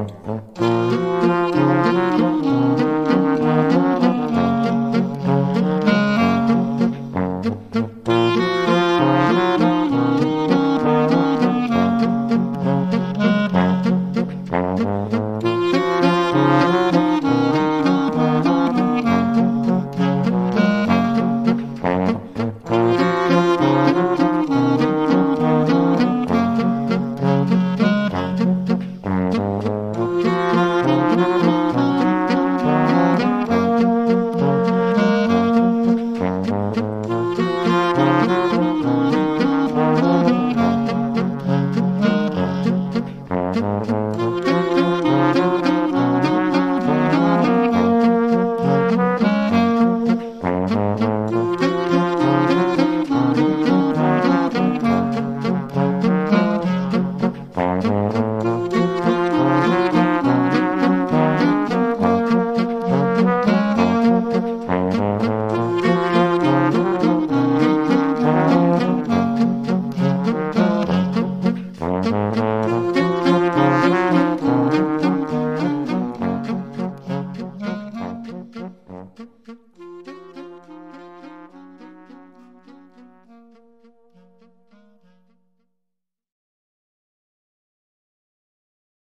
嗯嗯。Música Mm-hmm.